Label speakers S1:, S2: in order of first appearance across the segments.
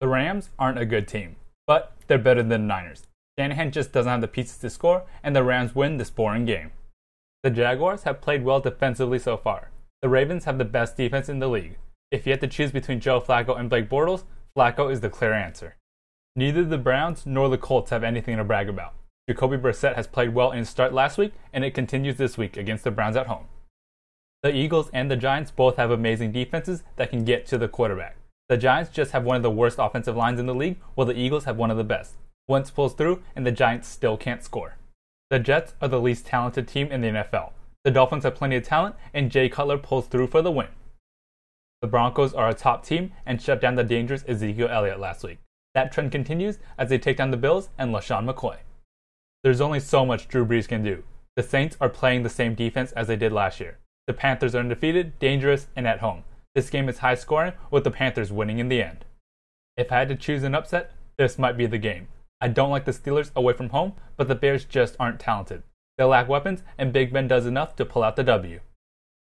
S1: The Rams aren't a good team, but they're better than the Niners. Shanahan just doesn't have the pieces to score, and the Rams win this boring game. The Jaguars have played well defensively so far. The Ravens have the best defense in the league. If you had to choose between Joe Flacco and Blake Bortles, Flacco is the clear answer. Neither the Browns nor the Colts have anything to brag about. Jacoby Brissett has played well in his start last week, and it continues this week against the Browns at home. The Eagles and the Giants both have amazing defenses that can get to the quarterback. The Giants just have one of the worst offensive lines in the league, while the Eagles have one of the best. Wentz pulls through, and the Giants still can't score. The Jets are the least talented team in the NFL. The Dolphins have plenty of talent, and Jay Cutler pulls through for the win. The Broncos are a top team and shut down the dangerous Ezekiel Elliott last week. That trend continues as they take down the Bills and LeSean McCoy. There's only so much Drew Brees can do. The Saints are playing the same defense as they did last year. The Panthers are undefeated, dangerous, and at home. This game is high scoring, with the Panthers winning in the end. If I had to choose an upset, this might be the game. I don't like the Steelers away from home, but the Bears just aren't talented. They lack weapons, and Big Ben does enough to pull out the W.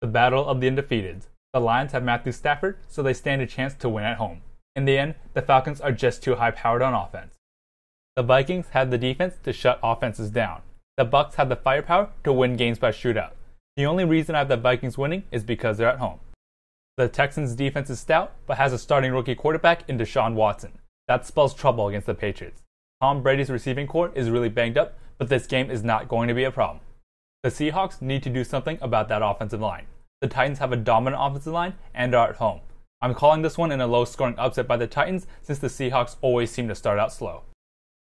S1: The Battle of the Undefeateds. The Lions have Matthew Stafford, so they stand a chance to win at home. In the end, the Falcons are just too high powered on offense. The Vikings have the defense to shut offenses down. The Bucs have the firepower to win games by shootout. The only reason I have the Vikings winning is because they're at home. The Texans' defense is stout, but has a starting rookie quarterback in Deshaun Watson. That spells trouble against the Patriots. Tom Brady's receiving corps is really banged up, but this game is not going to be a problem. The Seahawks need to do something about that offensive line. The Titans have a dominant offensive line and are at home. I'm calling this one in a low scoring upset by the Titans since the Seahawks always seem to start out slow.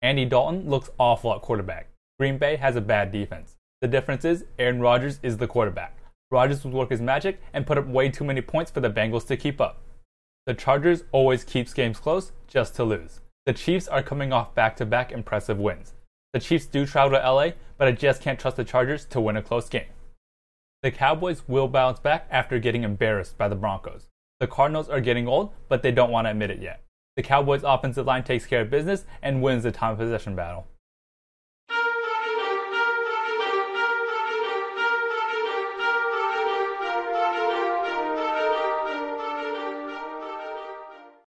S1: Andy Dalton looks awful at quarterback. Green Bay has a bad defense. The difference is Aaron Rodgers is the quarterback. Rodgers would work his magic and put up way too many points for the Bengals to keep up. The Chargers always keeps games close just to lose. The Chiefs are coming off back-to-back impressive wins. The Chiefs do travel to LA, but I just can't trust the Chargers to win a close game. The Cowboys will bounce back after getting embarrassed by the Broncos. The Cardinals are getting old, but they don't want to admit it yet. The Cowboys' offensive line takes care of business and wins the time of possession battle.